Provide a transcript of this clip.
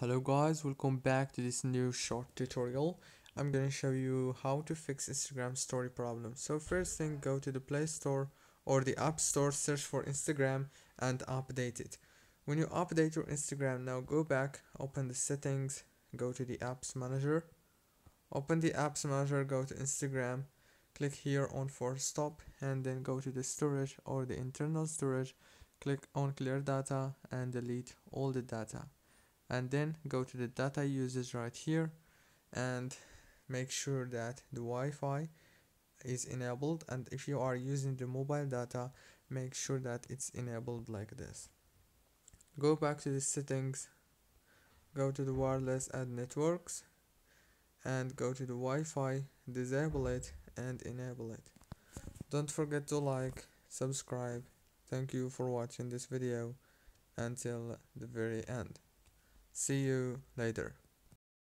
Hello guys, welcome back to this new short tutorial. I'm gonna show you how to fix Instagram story problem. So first thing, go to the Play Store or the App Store, search for Instagram and update it. When you update your Instagram, now go back, open the settings, go to the Apps Manager. Open the Apps Manager, go to Instagram, click here on force stop and then go to the storage or the internal storage, click on clear data and delete all the data and then go to the data usage right here and make sure that the Wi-Fi is enabled. And if you are using the mobile data make sure that it's enabled like this. Go back to the settings go to the wireless and networks and go to the Wi-Fi disable it and enable it. Don't forget to like subscribe. Thank you for watching this video until the very end See you later.